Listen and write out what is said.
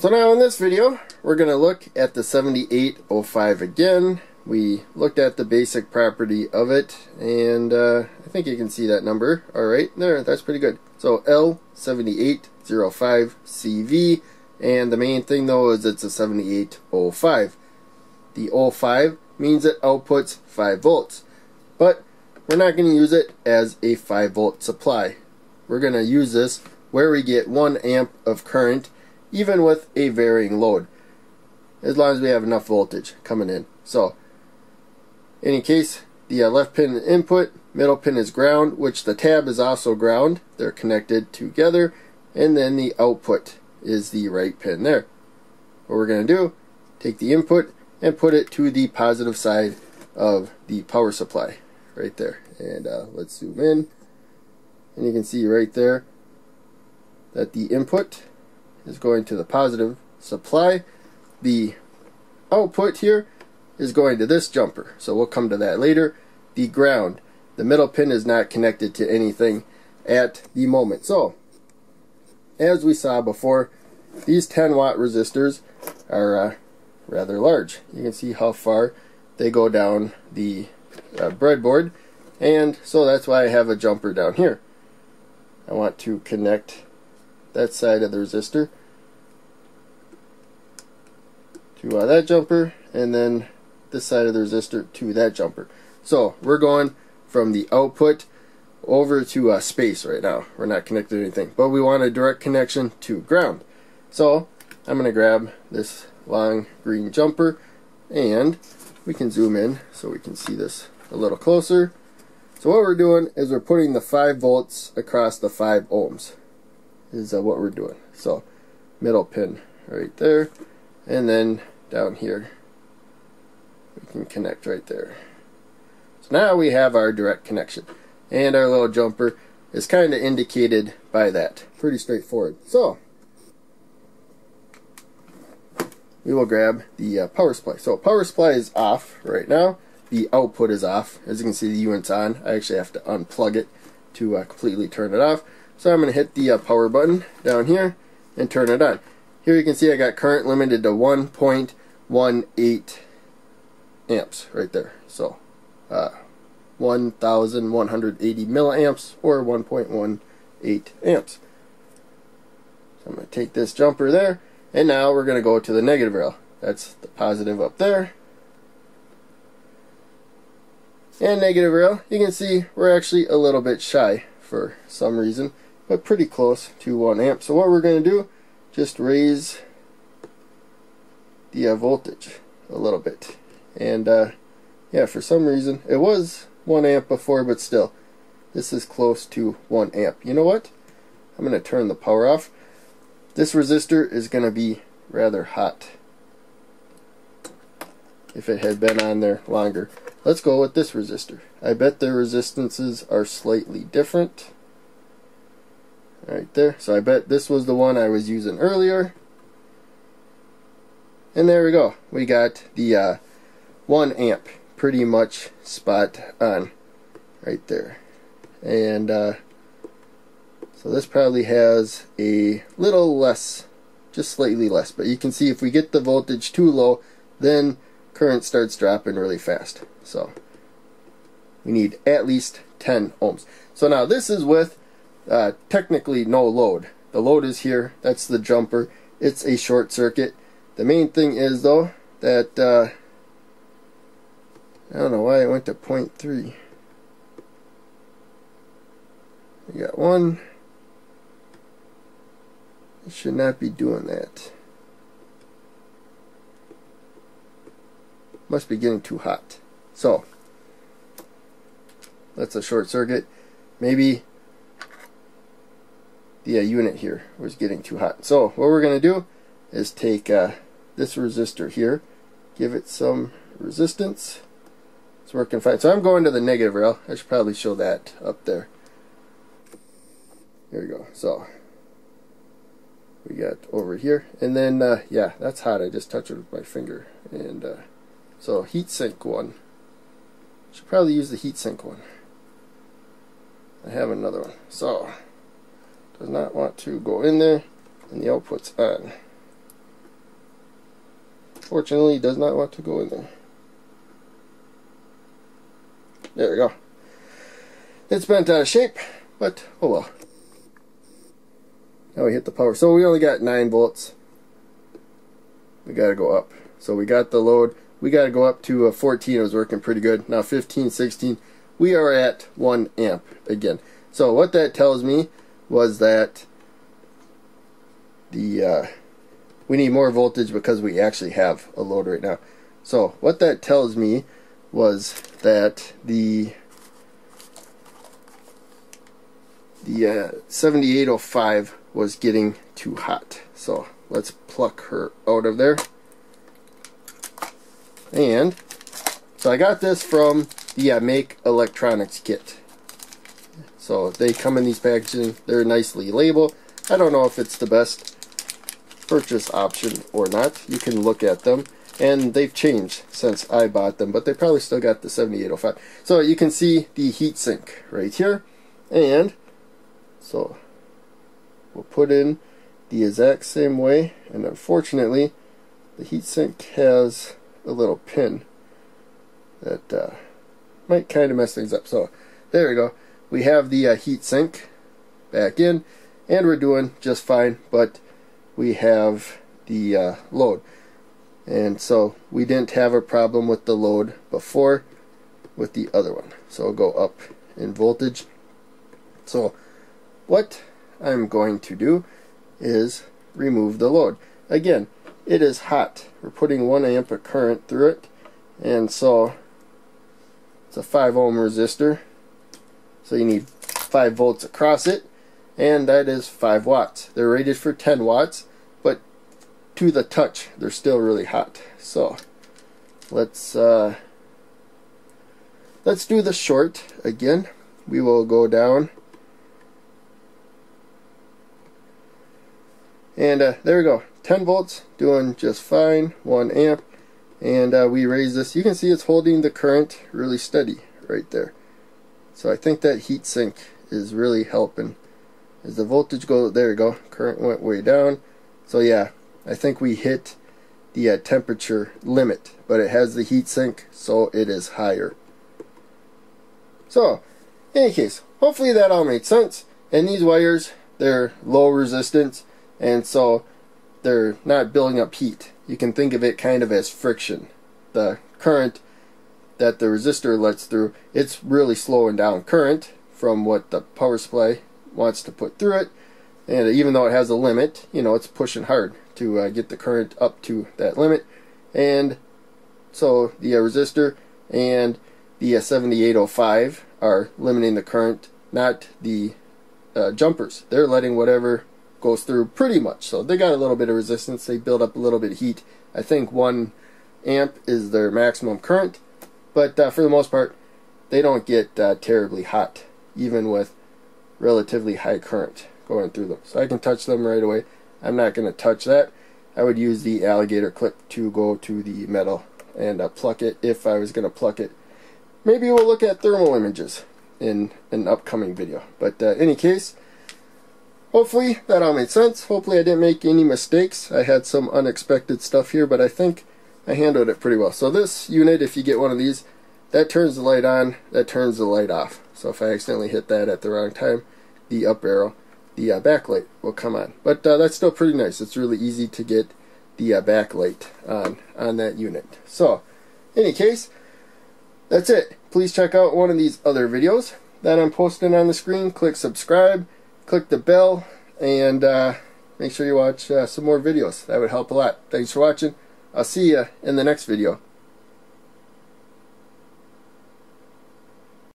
So now in this video, we're going to look at the 7805 again. We looked at the basic property of it, and uh, I think you can see that number. Alright, there, that's pretty good. So L7805CV, and the main thing though is it's a 7805. The 05 means it outputs 5 volts, but we're not going to use it as a 5 volt supply. We're going to use this where we get 1 amp of current even with a varying load as long as we have enough voltage coming in. So in any case the uh, left pin input middle pin is ground which the tab is also ground. They're connected together and then the output is the right pin there. What we're going to do take the input and put it to the positive side of the power supply right there. And uh, let's zoom in. And you can see right there that the input is going to the positive supply. The output here is going to this jumper. So we'll come to that later. The ground. The middle pin is not connected to anything at the moment. So, as we saw before, these 10 watt resistors are uh, rather large. You can see how far they go down the uh, breadboard. And so that's why I have a jumper down here. I want to connect that side of the resistor to uh, that jumper and then this side of the resistor to that jumper. So we're going from the output over to uh, space right now. We're not connected to anything, but we want a direct connection to ground. So I'm going to grab this long green jumper and we can zoom in so we can see this a little closer. So what we're doing is we're putting the 5 volts across the 5 ohms is uh, what we're doing. So middle pin right there and then down here we can connect right there. So now we have our direct connection and our little jumper is kind of indicated by that. Pretty straightforward. So we will grab the uh, power supply. So power supply is off right now. The output is off. As you can see the unit's on. I actually have to unplug it to uh, completely turn it off. So I'm going to hit the uh, power button down here and turn it on. Here you can see I got current limited to 1.18 amps right there. So uh, 1,180 milliamps or 1.18 amps. So I'm going to take this jumper there and now we're going to go to the negative rail. That's the positive up there. And negative rail, you can see we're actually a little bit shy for some reason, but pretty close to 1 amp. So what we're going to do just raise the uh, voltage a little bit. And uh, yeah, for some reason, it was 1 amp before, but still, this is close to 1 amp. You know what? I'm going to turn the power off. This resistor is going to be rather hot if it had been on there longer. Let's go with this resistor. I bet the resistances are slightly different right there. So I bet this was the one I was using earlier. And there we go. We got the uh, 1 amp pretty much spot on right there. And uh, so this probably has a little less, just slightly less. But you can see if we get the voltage too low, then current starts dropping really fast. So we need at least 10 ohms. So now this is with uh, technically no load. The load is here. That's the jumper. It's a short circuit. The main thing is though that uh, I don't know why it went to 0.3. We got one. I should not be doing that. Must be getting too hot. So, that's a short circuit. Maybe the uh, unit here was getting too hot. So what we're going to do is take uh, this resistor here, give it some resistance. It's working fine. So I'm going to the negative rail. I should probably show that up there. There we go. So we got over here. And then, uh, yeah, that's hot. I just touched it with my finger. And uh, so heat sink one. Should probably use the heat sink one. I have another one. So does not want to go in there and the output's on. unfortunately does not want to go in there. There we go. It's bent out of shape, but oh well. Now we hit the power. So we only got 9 volts. We got to go up. So we got the load. We got to go up to a 14. It was working pretty good. Now 15, 16. We are at 1 amp again. So what that tells me was that the uh, we need more voltage because we actually have a load right now. So what that tells me was that the the uh, 7805 was getting too hot. So let's pluck her out of there. And so I got this from the Make Electronics kit. So they come in these packaging. They're nicely labeled. I don't know if it's the best purchase option or not. You can look at them. And they've changed since I bought them, but they probably still got the 7805. So you can see the heatsink right here. And so we'll put in the exact same way. And unfortunately, the heatsink has a little pin that uh, might kind of mess things up. So there we go. We have the uh, heatsink back in, and we're doing just fine. But we have the uh, load, and so we didn't have a problem with the load before with the other one. So I'll go up in voltage. So what I'm going to do is remove the load. Again, it is hot. We're putting 1 amp of current through it, and so it's a 5 ohm resistor. So you need 5 volts across it, and that is 5 watts. They're rated for 10 watts, but to the touch, they're still really hot. So let's uh, let's do the short again. We will go down. And uh, there we go. 10 volts, doing just fine. 1 amp. And uh, we raise this. You can see it's holding the current really steady right there. So I think that heat sink is really helping. As the voltage goes there you go. Current went way down. So yeah I think we hit the uh, temperature limit but it has the heat sink so it is higher. So in any case hopefully that all made sense. And these wires they're low resistance. And so they're not building up heat you can think of it kind of as friction. The current that the resistor lets through, it's really slowing down current from what the power supply wants to put through it. And even though it has a limit, you know, it's pushing hard to uh, get the current up to that limit. And so the uh, resistor and the uh, 7805 are limiting the current, not the uh, jumpers. They're letting whatever goes through pretty much. So they got a little bit of resistance. They build up a little bit of heat. I think one amp is their maximum current, but uh, for the most part, they don't get uh, terribly hot, even with relatively high current going through them. So I can touch them right away. I'm not going to touch that. I would use the alligator clip to go to the metal and uh, pluck it if I was going to pluck it. Maybe we'll look at thermal images in an upcoming video. But uh, any case, hopefully that all made sense. Hopefully I didn't make any mistakes. I had some unexpected stuff here, but I think I handled it pretty well. So this unit, if you get one of these, that turns the light on, that turns the light off. So if I accidentally hit that at the wrong time, the up arrow, the uh, backlight will come on. But uh, that's still pretty nice. It's really easy to get the uh, backlight on, on that unit. So, any case, that's it. Please check out one of these other videos that I'm posting on the screen. Click subscribe click the bell and uh, make sure you watch uh, some more videos. That would help a lot. Thanks for watching. I'll see you in the next video.